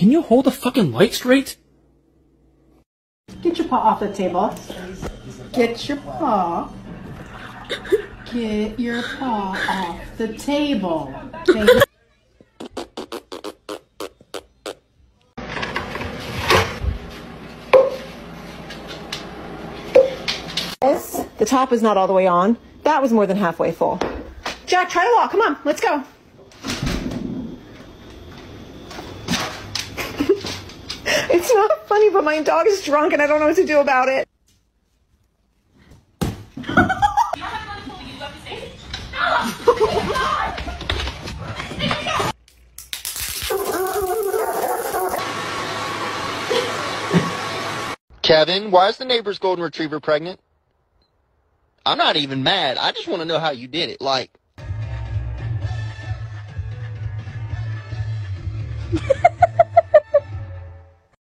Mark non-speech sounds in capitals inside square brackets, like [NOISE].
Can you hold the fucking light straight? Get your paw off the table. Get your paw. Get your paw off the table. The top is not all the way on. That was more than halfway full. Jack, try to walk. Come on, let's go. It's not funny, but my dog is drunk and I don't know what to do about it. Kevin, why is the neighbor's golden retriever pregnant? I'm not even mad. I just want to know how you did it. Like, [LAUGHS]